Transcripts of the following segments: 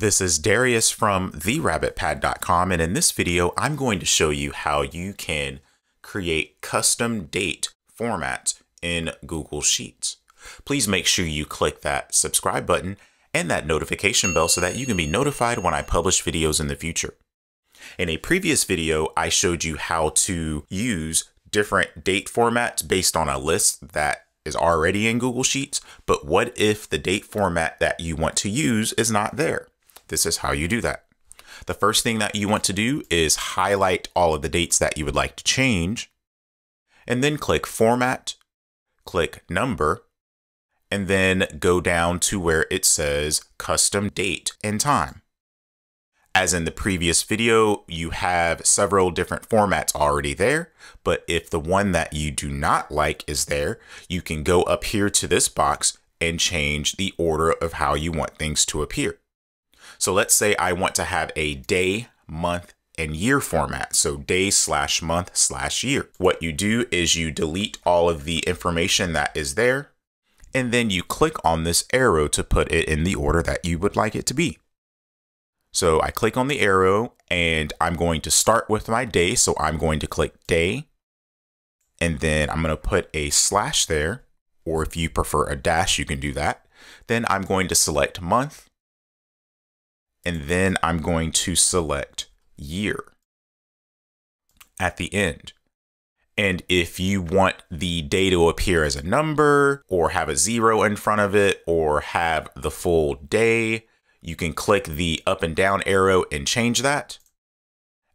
This is Darius from therabbitpad.com and in this video I'm going to show you how you can create custom date formats in Google Sheets. Please make sure you click that subscribe button and that notification bell so that you can be notified when I publish videos in the future. In a previous video, I showed you how to use different date formats based on a list that is already in Google Sheets, but what if the date format that you want to use is not there? This is how you do that. The first thing that you want to do is highlight all of the dates that you would like to change, and then click Format, click Number, and then go down to where it says Custom Date and Time. As in the previous video, you have several different formats already there, but if the one that you do not like is there, you can go up here to this box and change the order of how you want things to appear. So let's say I want to have a day, month, and year format. So day slash month slash year. What you do is you delete all of the information that is there, and then you click on this arrow to put it in the order that you would like it to be. So I click on the arrow and I'm going to start with my day. So I'm going to click day and then I'm going to put a slash there, or if you prefer a dash, you can do that. Then I'm going to select month and then I'm going to select year at the end. And if you want the day to appear as a number or have a zero in front of it or have the full day, you can click the up and down arrow and change that.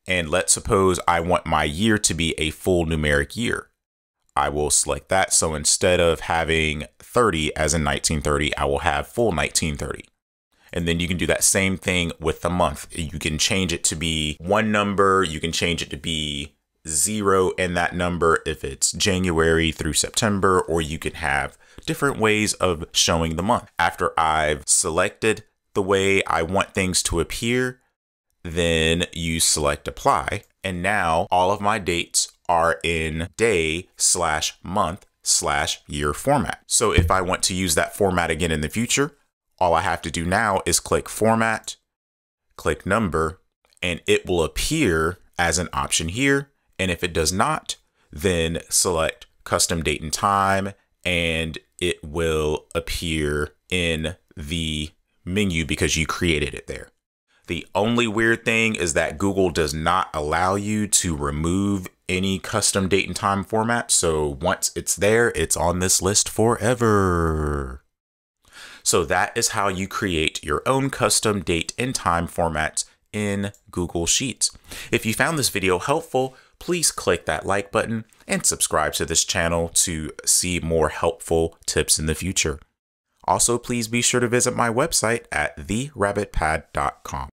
And let's suppose I want my year to be a full numeric year. I will select that. So instead of having 30 as in 1930, I will have full 1930. And then you can do that same thing with the month. You can change it to be one number. You can change it to be zero in that number if it's January through September, or you can have different ways of showing the month. After I've selected the way I want things to appear, then you select apply. And now all of my dates are in day slash month slash year format. So if I want to use that format again in the future, all I have to do now is click format, click number, and it will appear as an option here. And if it does not, then select custom date and time, and it will appear in the menu because you created it there. The only weird thing is that Google does not allow you to remove any custom date and time format. So once it's there, it's on this list forever. So that is how you create your own custom date and time formats in Google Sheets. If you found this video helpful, please click that like button and subscribe to this channel to see more helpful tips in the future. Also, please be sure to visit my website at therabbitpad.com.